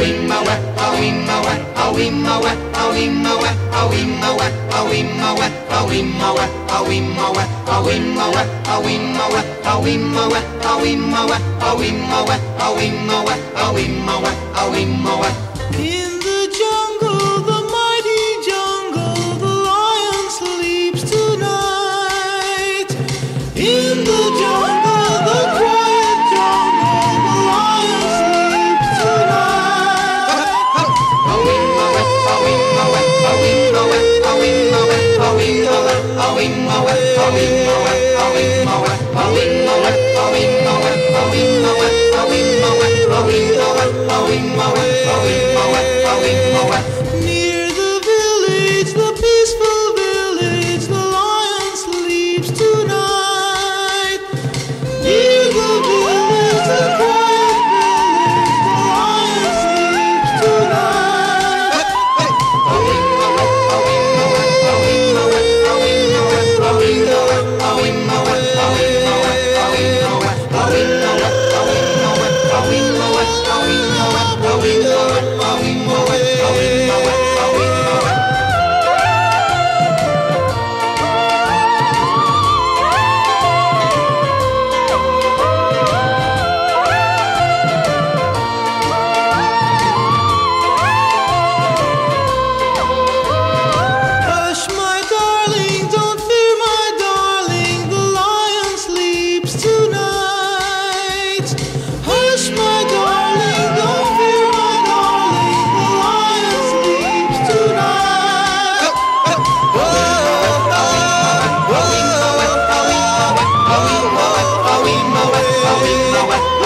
away, my way, away, my way. In the jungle, the mighty jungle, the lion sleeps tonight. In the tonight. 我。